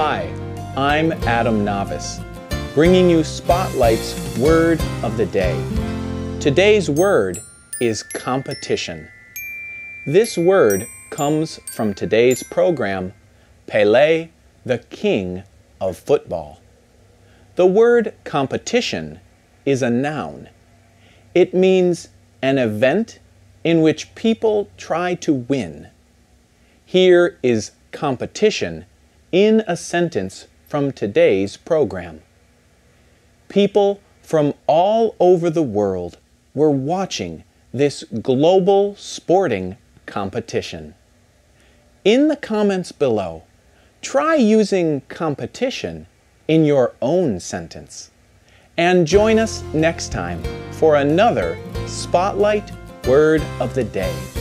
Hi, I'm Adam Navis, bringing you Spotlight's Word of the Day. Today's word is competition. This word comes from today's program, Pele, the King of Football. The word competition is a noun. It means an event in which people try to win. Here is competition in a sentence from today's program. People from all over the world were watching this global sporting competition. In the comments below, try using competition in your own sentence. And join us next time for another Spotlight Word of the Day.